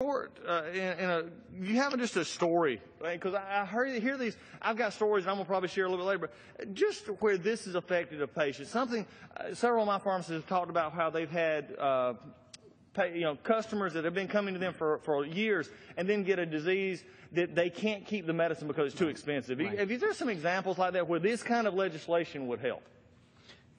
short, uh, in, in a, you have just a story, because I, I heard, hear these, I've got stories and I'm gonna probably share a little bit later, but just where this has affected a patient, something, uh, several of my pharmacists have talked about how they've had, uh, pay, you know, customers that have been coming to them for, for years and then get a disease that they can't keep the medicine because it's too expensive. Right. If there some examples like that where this kind of legislation would help?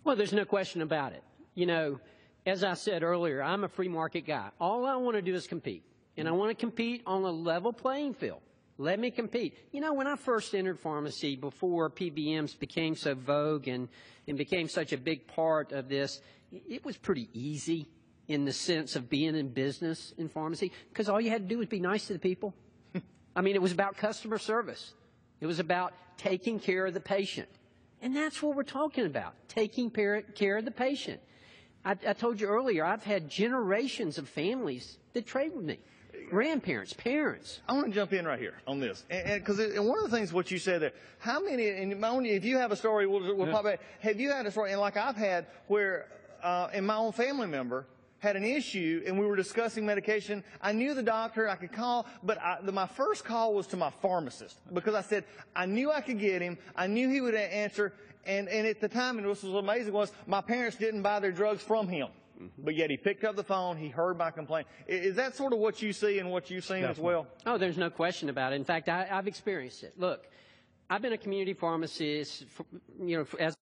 Well, there's no question about it. You know, as I said earlier, I'm a free market guy. All I want to do is compete and I want to compete on a level playing field. Let me compete. You know, when I first entered pharmacy before PBMs became so vogue and, and became such a big part of this, it was pretty easy in the sense of being in business in pharmacy because all you had to do was be nice to the people. I mean, it was about customer service. It was about taking care of the patient. And that's what we're talking about, taking care of the patient. I, I told you earlier, I've had generations of families that trade with me grandparents, parents. I want to jump in right here on this, and because and, and, one of the things what you said there, how many? And if you have a story, we'll, we'll yeah. Have you had a story, and like I've had, where uh, in my own family member had an issue and we were discussing medication. I knew the doctor, I could call, but I, the, my first call was to my pharmacist because I said I knew I could get him. I knew he would answer. And, and at the time, and what was amazing was my parents didn't buy their drugs from him. Mm-hmm. But yet he picked up the phone, he heard my complaint. Is that sort of what you see and what you've seen Definitely. as well? Oh, there's no question about it. In fact, I, have experienced it. Look, I've been a community pharmacist, for, you know, as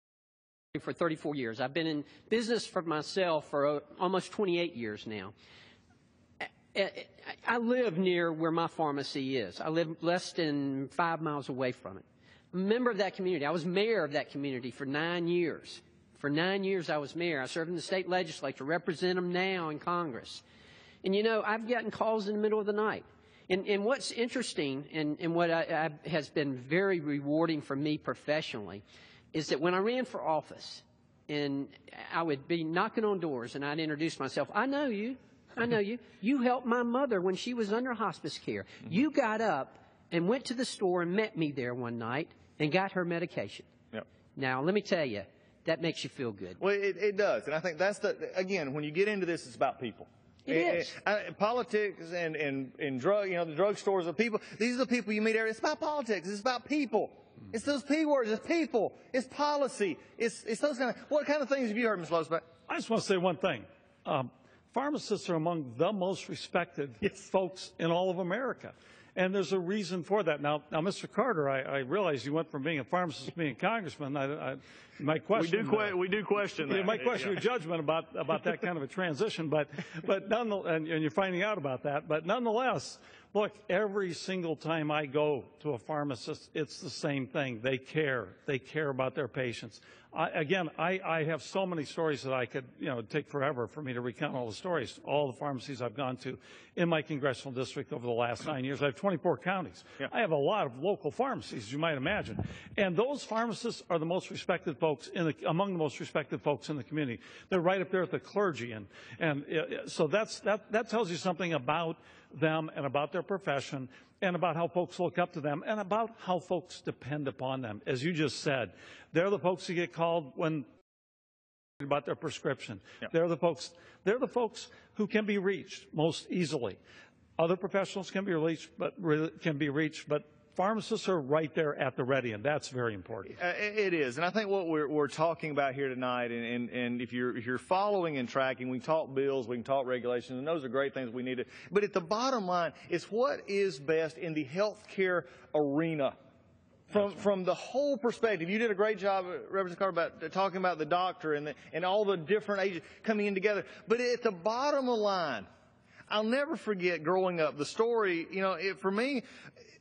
for 34 years. I've been in business for myself for uh, almost 28 years now. I live near where my pharmacy is. I live less than five miles away from it. I'm a member of that community. I was mayor of that community for nine years. For nine years, I was mayor. I served in the state legislature, represent them now in Congress. And you know, I've gotten calls in the middle of the night. And, and what's interesting and, and what I, I, has been very rewarding for me professionally is that when I ran for office and I would be knocking on doors and I'd introduce myself, I know you. I know you. You helped my mother when she was under hospice care. You got up and went to the store and met me there one night and got her medication. Yep. Now, let me tell you, that makes you feel good. Well, it, it does. And I think that's the, again, when you get into this, it's about people. It is. politics and, and, and drug, you know, the drugstores of people, these are the people you meet every It's about politics. It's about people. It's those P words. It's people. It's policy. It's, it's those kind of, what kind of things have you heard, Ms. Loebsack? I just want to say one thing. Um, pharmacists are among the most respected yes. folks in all of America. And there's a reason for that. Now, now Mr. Carter, I, I realize you went from being a pharmacist to being a congressman. I, I, my question, we do, que- uh, we do question that. My question, yeah. your judgment about, about that kind of a transition, but, but nonetheless, and, and you're finding out about that, but nonetheless, Look, every single time I go to a pharmacist, it's the same thing. They care. They care about their patients. I, again, I, I, have so many stories that I could, you know, take forever for me to recount all the stories, all the pharmacies I've gone to in my congressional district over the last nine years. I have 24 counties. Yeah. I have a lot of local pharmacies, as you might imagine. And those pharmacists are the most respected folks in the, among the most respected folks in the community. They're right up there with the clergy. And, and uh, so that's, that, that tells you something about them and about their profession and about how folks look up to them and about how folks depend upon them. As you just said, they're the folks who get called when about their prescription. Yep. They're the folks they're the folks who can be reached most easily. Other professionals can be reached but can be reached but pharmacists are right there at the ready, and that's very important. Uh, it is, and I think what we're, we're talking about here tonight, and, and, and if, you're, if you're following and tracking, we can talk bills, we can talk regulations, and those are great things we need to. But at the bottom line, it's what is best in the healthcare arena. From, right. from the whole perspective, you did a great job, Representative Carter, about talking about the doctor and, the, and all the different agents coming in together. But at the bottom of the line, I'll never forget growing up the story. You know, it, for me,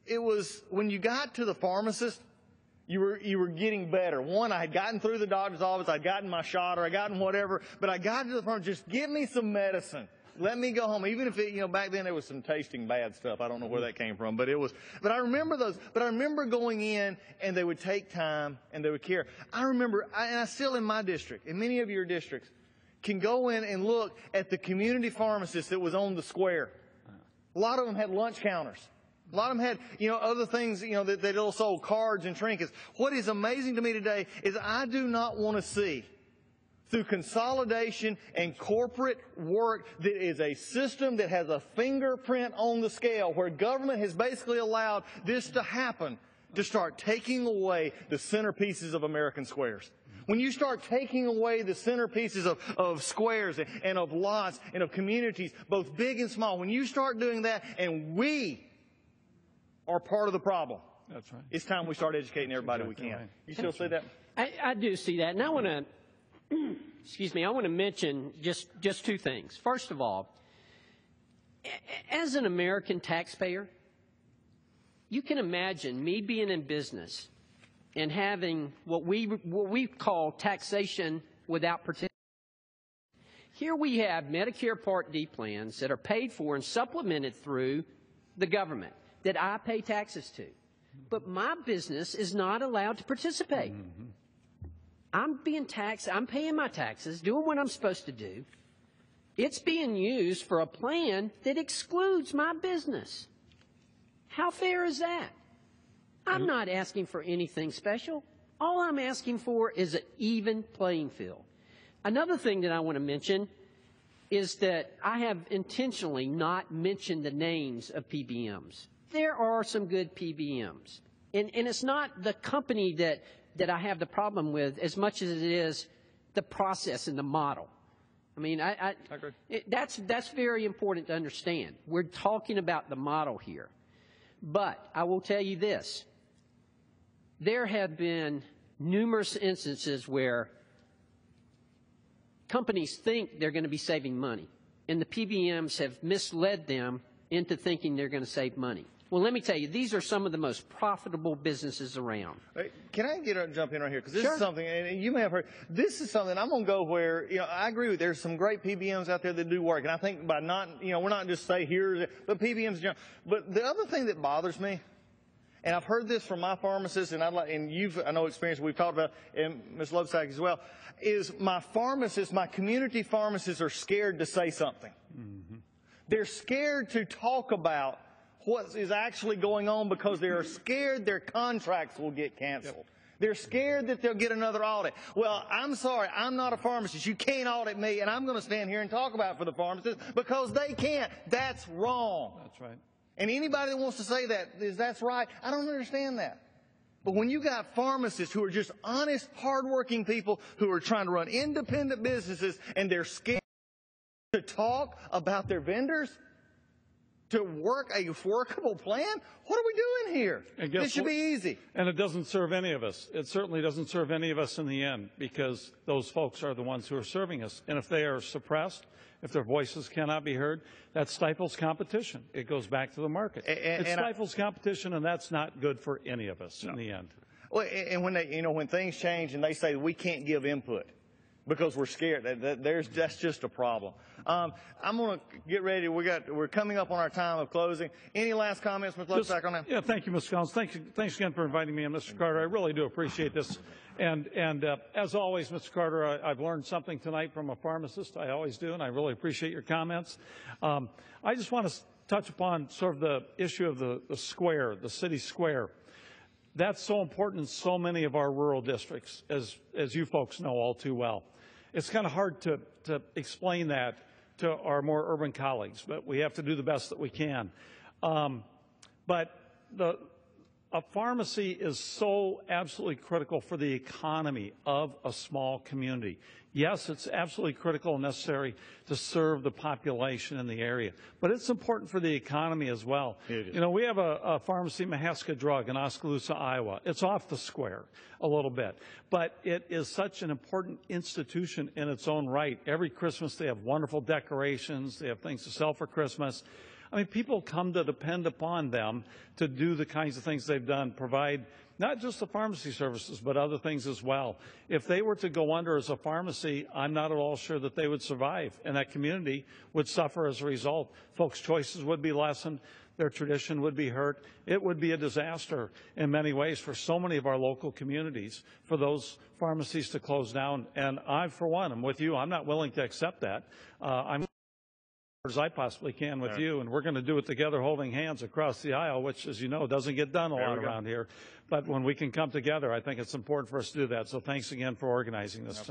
it was when you got to the pharmacist, you were, you were getting better. One, I had gotten through the doctor's office, I'd gotten my shot or I gotten whatever, but I got to the pharmacist, just give me some medicine. Let me go home. Even if it, you know, back then there was some tasting bad stuff. I don't know where mm-hmm. that came from, but it was, but I remember those, but I remember going in and they would take time and they would care. I remember, and I still in my district, in many of your districts, can go in and look at the community pharmacist that was on the square. Uh-huh. A lot of them had lunch counters. A lot of them had, you know, other things, you know, that they all sold cards and trinkets. What is amazing to me today is I do not want to see through consolidation and corporate work that is a system that has a fingerprint on the scale where government has basically allowed this to happen to start taking away the centerpieces of American squares. When you start taking away the centerpieces of, of squares and, and of lots and of communities, both big and small, when you start doing that and we are part of the problem, That's right. it's time we start educating everybody we can. right. You still see that? I, I do see that, and I want to, excuse me, I want to mention just, just two things. First of all, a- a- as an American taxpayer, you can imagine me being in business and having what we, what we call taxation without participation. Here we have Medicare Part D plans that are paid for and supplemented through the government that I pay taxes to. But my business is not allowed to participate. Mm-hmm. I'm being taxed, I'm paying my taxes, doing what I'm supposed to do. It's being used for a plan that excludes my business. How fair is that? I'm not asking for anything special. All I'm asking for is an even playing field. Another thing that I want to mention is that I have intentionally not mentioned the names of PBMs. There are some good PBMs. And, and it's not the company that, that I have the problem with as much as it is the process and the model. I mean, I, I, agree. It, that's, that's very important to understand. We're talking about the model here. But I will tell you this. There have been numerous instances where companies think they're going to be saving money, and the PBMs have misled them into thinking they're going to save money. Well, let me tell you, these are some of the most profitable businesses around. Can I get a jump in right here? Because this Sure. is something, and you may have heard, this is something I'm going to go where, you know, I agree with, there's some great PBMs out there that do work. And I think by not, you know, we're not just say here, but PBMs, in general. but the other thing that bothers me, and I've heard this from my pharmacist, and I'd like, and you've, I know experience we've talked about, and Ms. Loebsack as well, is my pharmacists, my community pharmacists are scared to say something. Mm-hmm. They're scared to talk about what is actually going on because they are scared their contracts will get canceled. They're scared that they'll get another audit. Well, I'm sorry, I'm not a pharmacist. You can't audit me, and I'm going to stand here and talk about it for the pharmacists because they can't. That's wrong. That's right. And anybody that wants to say that is that's right, I don't understand that. But when you got pharmacists who are just honest, hardworking people who are trying to run independent businesses and they're scared to talk about their vendors, to work a workable plan, what are we doing here? And This should what? be easy. And it doesn't serve any of us. It certainly doesn't serve any of us in the end because those folks are the ones who are serving us. And if they are suppressed, if their voices cannot be heard, that stifles competition. It goes back to the market. A- a- it and I- stifles competition, and that's not good for any of us in the end. Well, and and when they, you know, when things change and they say we can't give input because we're scared, that, that there's that's just a problem. Um, I'm going to get ready. We got we're coming up on our time of closing. Any last comments, Mr. Loebsack, on that? Yeah, thank you, Mr. Collins. Thanks, thanks again for inviting me in, Mr. Carter. I really do appreciate this. And, and uh, as always, Mr. Carter, I, I've learned something tonight from a pharmacist. I always do, and I really appreciate your comments. Um, I just want to touch upon sort of the issue of the, the square, the city square. That's so important in so many of our rural districts, as, as you folks know all too well. It's kind of hard to, to explain that to our more urban colleagues, but we have to do the best that we can. Um, but the, a pharmacy is so absolutely critical for the economy of a small community. Yes, it's absolutely critical and necessary to serve the population in the area, but it's important for the economy as well. You know, we have a, a pharmacy, Mahaska Drug, in Oskaloosa, Iowa. It's off the square a little bit, but it is such an important institution in its own right. Every Christmas they have wonderful decorations, they have things to sell for Christmas. I mean, people come to depend upon them to do the kinds of things they've done, provide not just the pharmacy services, but other things as well. If they were to go under as a pharmacy, I'm not at all sure that they would survive, and that community would suffer as a result. Folks' choices would be lessened. Their tradition would be hurt. It would be a disaster in many ways for so many of our local communities for those pharmacies to close down. And I, for one, am with you. I'm not willing to accept that. Uh, I'm as I possibly can with you, and we're going to do it together, holding hands across the aisle, which, as you know, doesn't get done a lot go. around here. But when we can come together, I think it's important for us to do that. So thanks again for organizing this.